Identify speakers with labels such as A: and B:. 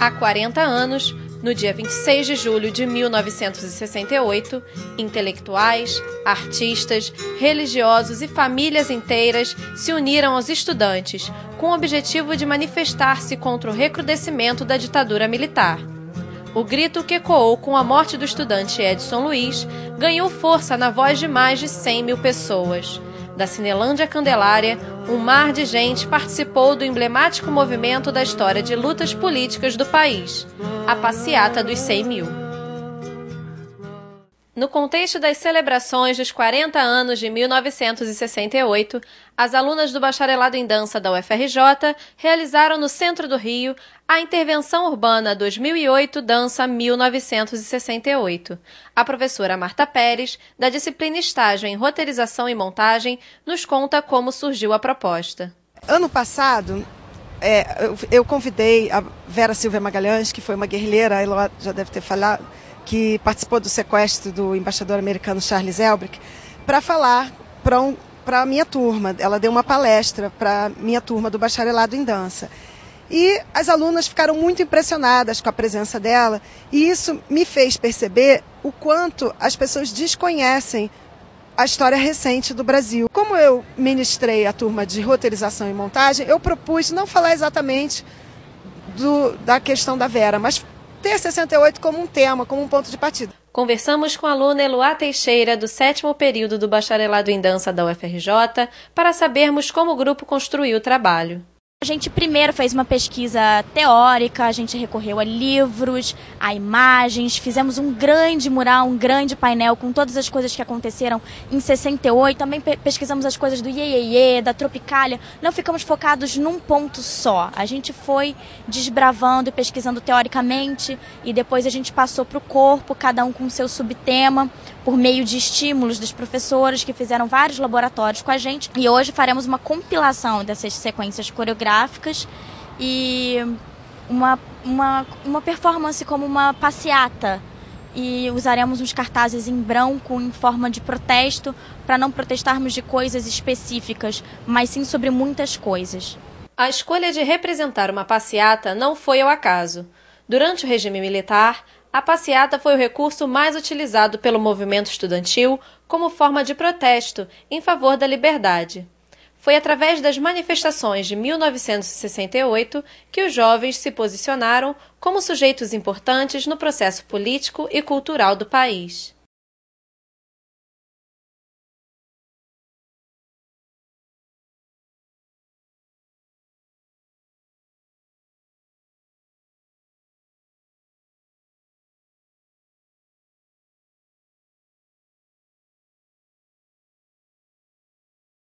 A: Há 40 anos, no dia 26 de julho de 1968, intelectuais, artistas, religiosos e famílias inteiras se uniram aos estudantes com o objetivo de manifestar-se contra o recrudescimento da ditadura militar. O grito que ecoou com a morte do estudante Edson Luiz ganhou força na voz de mais de 100 mil pessoas. Da Cinelândia Candelária, um mar de gente participou do emblemático movimento da história de lutas políticas do país, a Passeata dos 100 Mil. No contexto das celebrações dos 40 anos de 1968, as alunas do Bacharelado em Dança da UFRJ realizaram no centro do Rio a Intervenção Urbana 2008 Dança 1968. A professora Marta Pérez, da disciplina Estágio em Roteirização e Montagem, nos conta como surgiu a proposta.
B: Ano passado, é, eu, eu, convidei a Vera Silvia Magalhães, que foi uma guerrilheira, ela já deve ter falado que participou do sequestro do embaixador americano Charles Elbrick, para falar para um, a minha turma. Ela deu uma palestra para a minha turma do bacharelado em dança. E as alunas ficaram muito impressionadas com a presença dela, e isso me fez perceber o quanto as pessoas desconhecem a história recente do Brasil. Como eu ministrei a turma de roteirização e montagem, eu propus não falar exatamente do, da questão da Vera, mas ter 68 como um tema, como um ponto de partida.
A: Conversamos com a aluna Eloá Teixeira, do sétimo período do Bacharelado em Dança da UFRJ, para sabermos como o grupo construiu o trabalho.
C: A gente primeiro fez uma pesquisa teórica, a gente recorreu a livros, a imagens, fizemos um grande mural, um grande painel com todas as coisas que aconteceram em 68. Também pesquisamos as coisas do Iê, da Tropicália. Não ficamos focados num ponto só. A gente foi desbravando e pesquisando teoricamente e depois a gente passou para o corpo, cada um com seu subtema por meio de estímulos dos professores que fizeram vários laboratórios com a gente. E hoje faremos uma compilação dessas sequências coreográficas e uma, uma, uma performance como uma passeata. E usaremos uns cartazes em branco em forma de protesto para não protestarmos de coisas específicas, mas sim sobre muitas coisas.
A: A escolha de representar uma passeata não foi ao acaso. Durante o regime militar, a passeata foi o recurso mais utilizado pelo movimento estudantil como forma de protesto em favor da liberdade. Foi através das manifestações de 1968 que os jovens se posicionaram como sujeitos importantes no processo político e cultural do país.